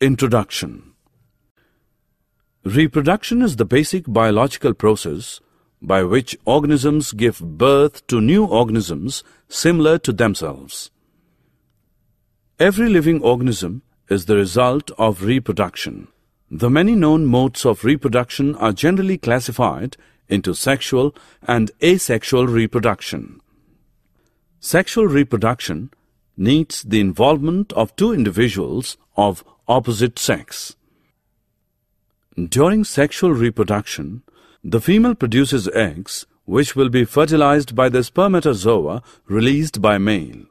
Introduction Reproduction is the basic biological process by which organisms give birth to new organisms similar to themselves. Every living organism is the result of reproduction. The many known modes of reproduction are generally classified into sexual and asexual reproduction. Sexual reproduction needs the involvement of two individuals of opposite sex. During sexual reproduction, the female produces eggs which will be fertilized by the spermatozoa released by male.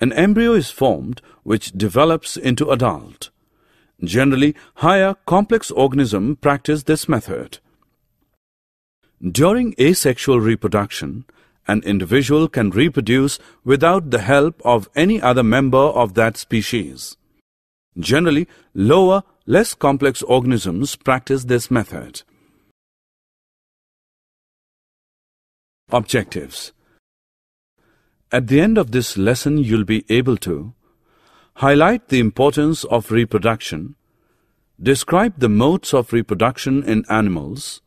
An embryo is formed which develops into adult. Generally, higher complex organisms practice this method. During asexual reproduction, an individual can reproduce without the help of any other member of that species. Generally, lower, less complex organisms practice this method. Objectives At the end of this lesson, you'll be able to highlight the importance of reproduction, describe the modes of reproduction in animals,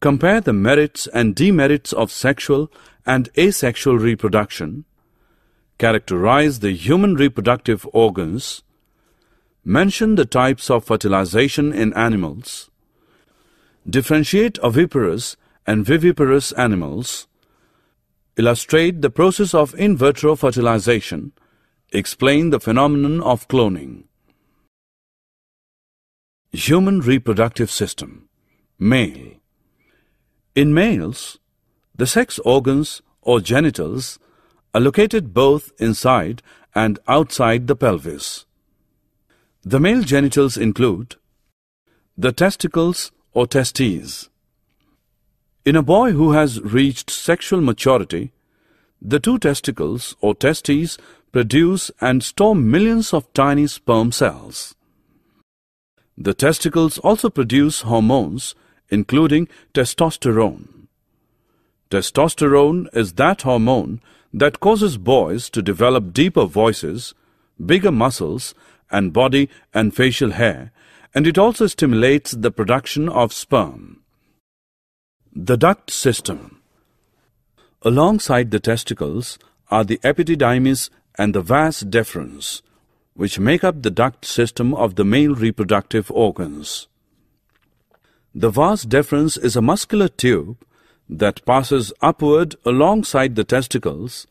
compare the merits and demerits of sexual and asexual reproduction, characterize the human reproductive organs, mention the types of fertilization in animals, differentiate oviparous and viviparous animals, illustrate the process of in vitro fertilization, explain the phenomenon of cloning. Human reproductive system Male In males, the sex organs or genitals are located both inside and outside the pelvis. The male genitals include the testicles or testes, in a boy who has reached sexual maturity, the two testicles or testes produce and store millions of tiny sperm cells. The testicles also produce hormones including testosterone. Testosterone is that hormone that causes boys to develop deeper voices, bigger muscles, and body and facial hair, and it also stimulates the production of sperm. The duct system. Alongside the testicles are the epididymis and the vas deferens, which make up the duct system of the male reproductive organs. The vas deferens is a muscular tube that passes upward alongside the testicles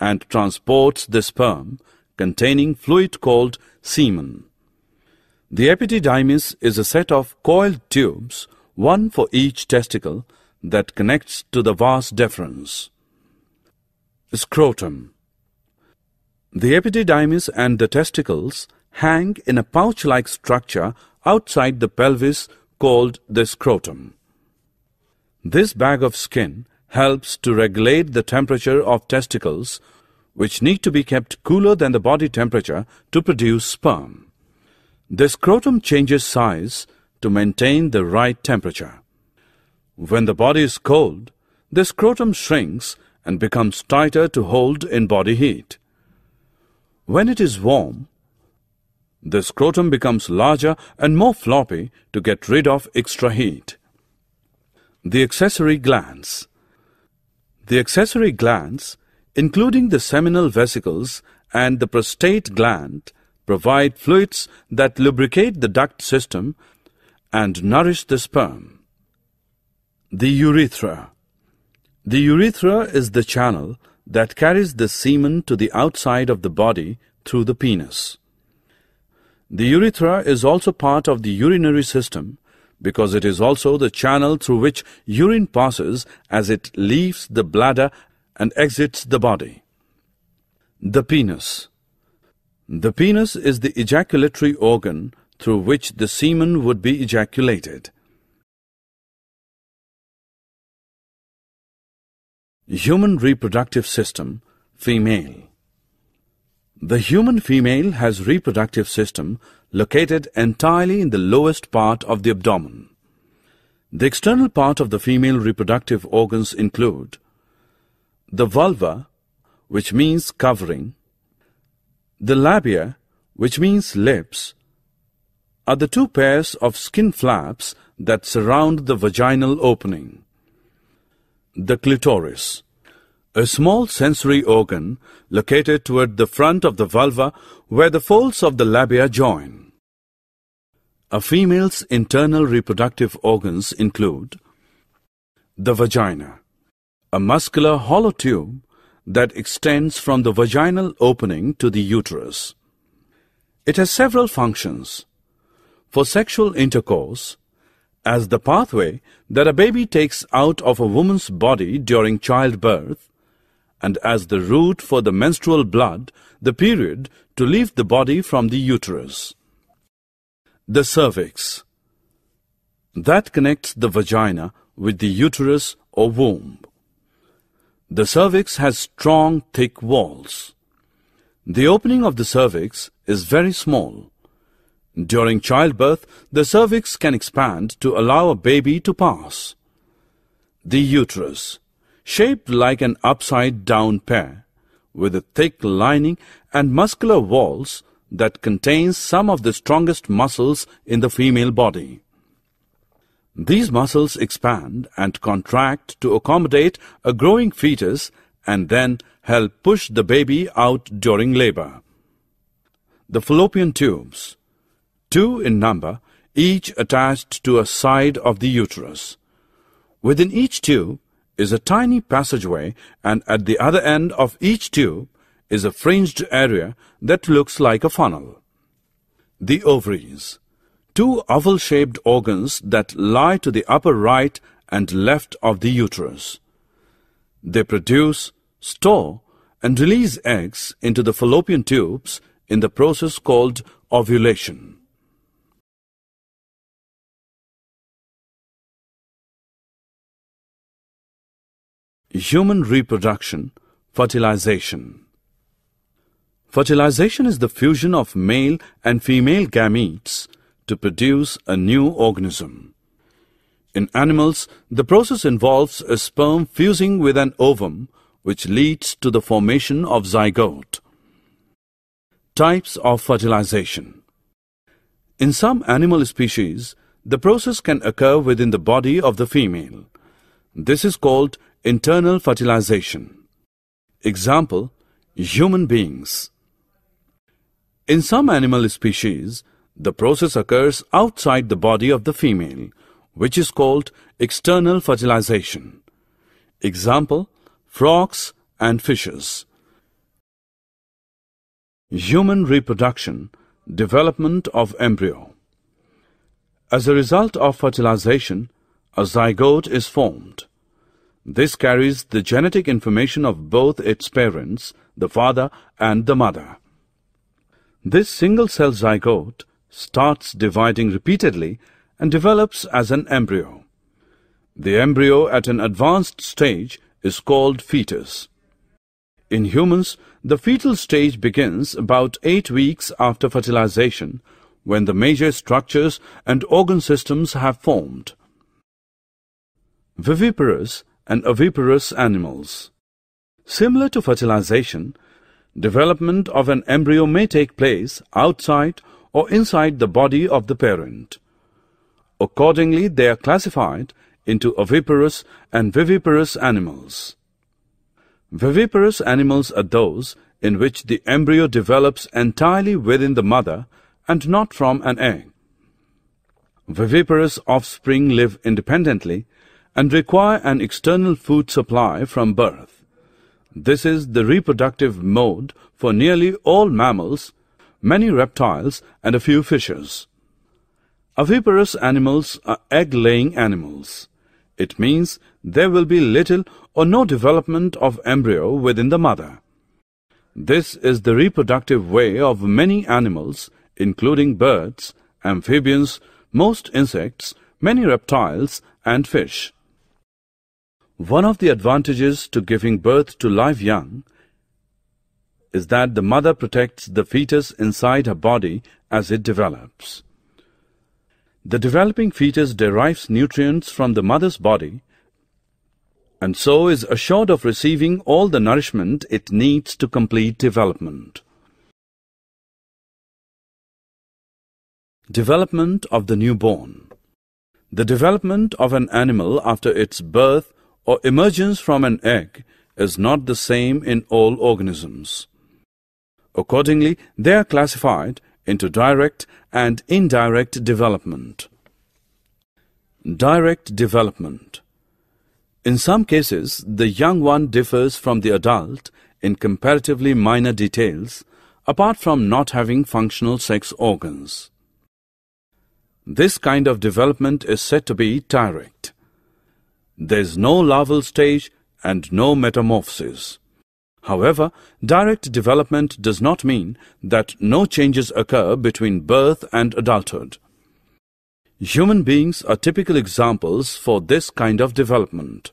and transports the sperm containing fluid called semen. The epididymis is a set of coiled tubes, one for each testicle, that connects to the vas deferens. Scrotum The epididymis and the testicles hang in a pouch-like structure outside the pelvis called the scrotum. This bag of skin helps to regulate the temperature of testicles, which need to be kept cooler than the body temperature to produce sperm. The scrotum changes size to maintain the right temperature. When the body is cold, the scrotum shrinks and becomes tighter to hold in body heat. When it is warm, the scrotum becomes larger and more floppy to get rid of extra heat. The accessory glands The accessory glands, including the seminal vesicles and the prostate gland, provide fluids that lubricate the duct system and nourish the sperm. The urethra. The urethra is the channel that carries the semen to the outside of the body through the penis. The urethra is also part of the urinary system because it is also the channel through which urine passes as it leaves the bladder and exits the body. The penis. The penis is the ejaculatory organ through which the semen would be ejaculated. Human reproductive system, female. The human female has reproductive system located entirely in the lowest part of the abdomen. The external part of the female reproductive organs include the vulva, which means covering, the labia, which means lips, are the two pairs of skin flaps that surround the vaginal opening. The clitoris, a small sensory organ located toward the front of the vulva where the folds of the labia join. A female's internal reproductive organs include the vagina, a muscular hollow tube that extends from the vaginal opening to the uterus. It has several functions. For sexual intercourse, as the pathway that a baby takes out of a woman's body during childbirth, and as the route for the menstrual blood, the period, to leave the body from the uterus. The cervix. That connects the vagina with the uterus or womb. The cervix has strong, thick walls. The opening of the cervix is very small. During childbirth, the cervix can expand to allow a baby to pass. The uterus, shaped like an upside-down pear, with a thick lining and muscular walls that contains some of the strongest muscles in the female body. These muscles expand and contract to accommodate a growing fetus and then help push the baby out during labor. The fallopian tubes, two in number, each attached to a side of the uterus. Within each tube is a tiny passageway and at the other end of each tube is a fringed area that looks like a funnel. The ovaries two oval-shaped organs that lie to the upper right and left of the uterus. They produce, store, and release eggs into the fallopian tubes in the process called ovulation. Human reproduction, fertilization. Fertilization is the fusion of male and female gametes to produce a new organism. In animals, the process involves a sperm fusing with an ovum, which leads to the formation of zygote. Types of fertilization In some animal species, the process can occur within the body of the female. This is called internal fertilization. Example, human beings. In some animal species, the process occurs outside the body of the female, which is called external fertilization. Example, frogs and fishes. Human reproduction, development of embryo. As a result of fertilization, a zygote is formed. This carries the genetic information of both its parents, the father and the mother. This single-cell zygote starts dividing repeatedly and develops as an embryo. The embryo at an advanced stage is called fetus. In humans, the fetal stage begins about eight weeks after fertilization, when the major structures and organ systems have formed. Viviparous and oviparous animals. Similar to fertilization, development of an embryo may take place outside or inside the body of the parent. Accordingly, they are classified into oviparous and viviparous animals. Viviparous animals are those in which the embryo develops entirely within the mother and not from an egg. Viviparous offspring live independently and require an external food supply from birth. This is the reproductive mode for nearly all mammals many reptiles, and a few fishes. Oviparous animals are egg-laying animals. It means there will be little or no development of embryo within the mother. This is the reproductive way of many animals, including birds, amphibians, most insects, many reptiles, and fish. One of the advantages to giving birth to live young is that the mother protects the fetus inside her body as it develops. The developing fetus derives nutrients from the mother's body and so is assured of receiving all the nourishment it needs to complete development. Development of the newborn. The development of an animal after its birth or emergence from an egg is not the same in all organisms. Accordingly, they are classified into direct and indirect development. Direct development. In some cases, the young one differs from the adult in comparatively minor details, apart from not having functional sex organs. This kind of development is said to be direct. There is no larval stage and no metamorphosis. However, direct development does not mean that no changes occur between birth and adulthood. Human beings are typical examples for this kind of development.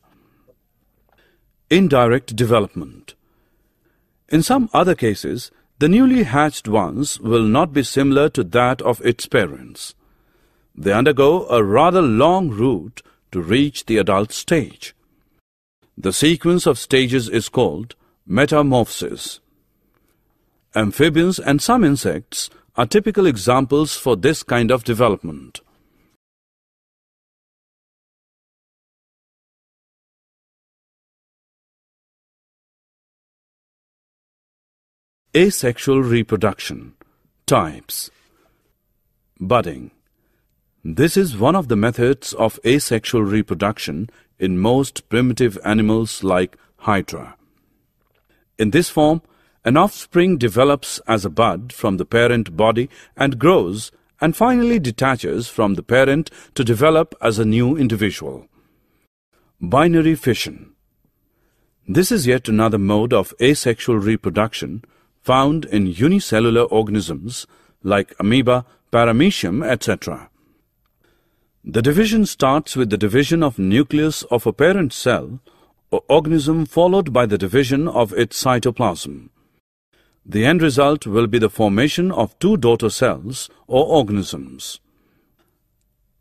Indirect development. In some other cases, the newly hatched ones will not be similar to that of its parents they undergo a rather long route to reach the adult stage. The sequence of stages is called metamorphosis. Amphibians and some insects are typical examples for this kind of development. Asexual reproduction Types Budding this is one of the methods of asexual reproduction in most primitive animals like Hydra. In this form, an offspring develops as a bud from the parent body and grows and finally detaches from the parent to develop as a new individual. Binary fission. This is yet another mode of asexual reproduction found in unicellular organisms like amoeba, paramecium, etc. The division starts with the division of nucleus of a parent cell organism followed by the division of its cytoplasm. The end result will be the formation of two daughter cells or organisms.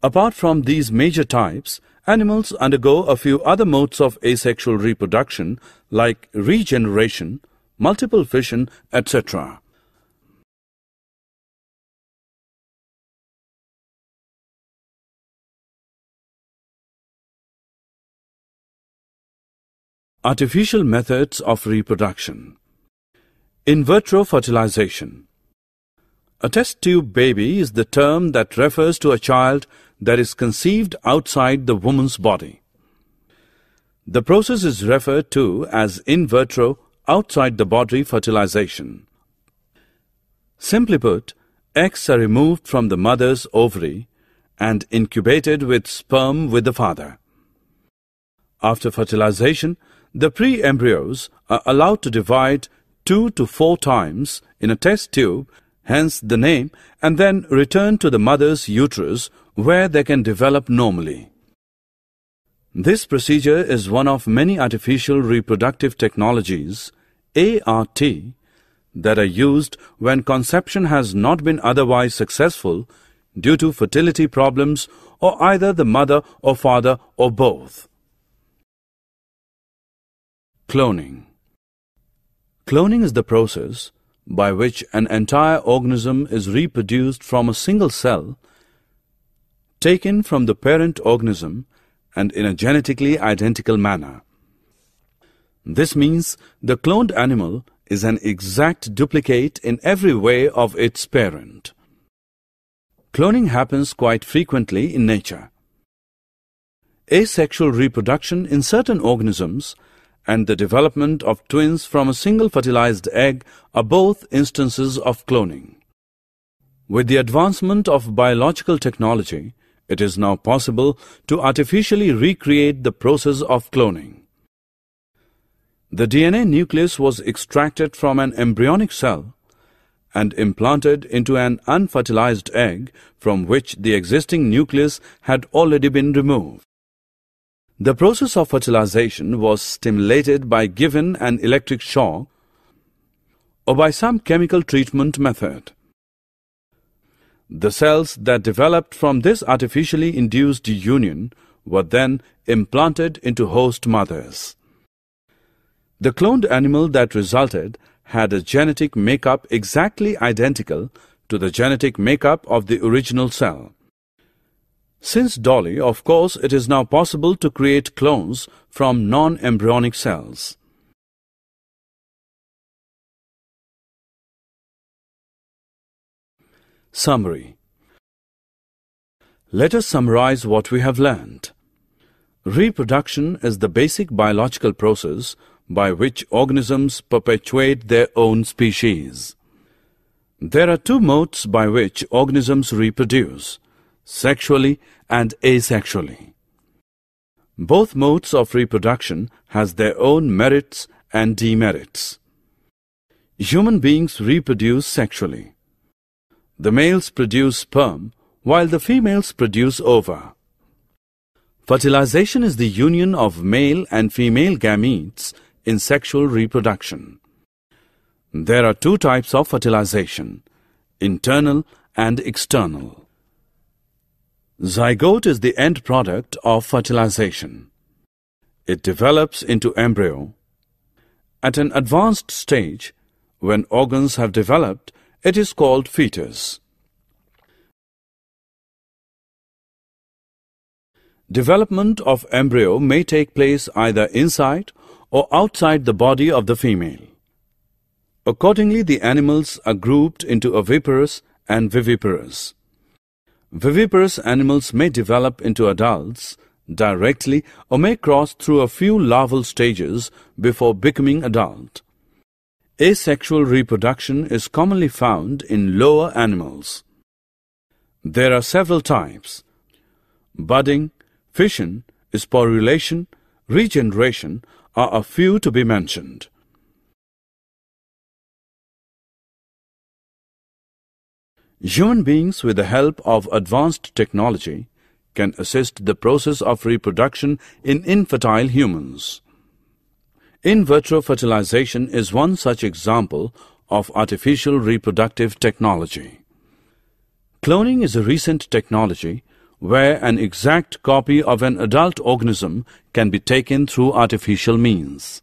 Apart from these major types, animals undergo a few other modes of asexual reproduction like regeneration, multiple fission, etc. Artificial methods of reproduction. In vitro fertilization. A test tube baby is the term that refers to a child that is conceived outside the woman's body. The process is referred to as in vitro outside the body fertilization. Simply put, eggs are removed from the mother's ovary and incubated with sperm with the father. After fertilization, the pre-embryos are allowed to divide two to four times in a test tube, hence the name, and then return to the mother's uterus where they can develop normally. This procedure is one of many artificial reproductive technologies, ART, that are used when conception has not been otherwise successful due to fertility problems or either the mother or father or both. Cloning Cloning is the process by which an entire organism is reproduced from a single cell taken from the parent organism and in a genetically identical manner. This means the cloned animal is an exact duplicate in every way of its parent. Cloning happens quite frequently in nature. Asexual reproduction in certain organisms and the development of twins from a single fertilized egg are both instances of cloning. With the advancement of biological technology, it is now possible to artificially recreate the process of cloning. The DNA nucleus was extracted from an embryonic cell and implanted into an unfertilized egg from which the existing nucleus had already been removed. The process of fertilization was stimulated by given an electric shock or by some chemical treatment method. The cells that developed from this artificially induced union were then implanted into host mothers. The cloned animal that resulted had a genetic makeup exactly identical to the genetic makeup of the original cell. Since Dolly, of course, it is now possible to create clones from non-embryonic cells. Summary Let us summarize what we have learned. Reproduction is the basic biological process by which organisms perpetuate their own species. There are two modes by which organisms reproduce, sexually and asexually. Both modes of reproduction has their own merits and demerits. Human beings reproduce sexually. The males produce sperm while the females produce ova. Fertilization is the union of male and female gametes in sexual reproduction. There are two types of fertilization, internal and external. Zygote is the end product of fertilization. It develops into embryo. At an advanced stage, when organs have developed, it is called fetus. Development of embryo may take place either inside or outside the body of the female. Accordingly, the animals are grouped into oviparous and viviparous. Viviparous animals may develop into adults directly or may cross through a few larval stages before becoming adult. Asexual reproduction is commonly found in lower animals. There are several types. Budding, fission, sporulation, regeneration are a few to be mentioned. Human beings with the help of advanced technology can assist the process of reproduction in infertile humans. In vitro fertilization is one such example of artificial reproductive technology. Cloning is a recent technology where an exact copy of an adult organism can be taken through artificial means.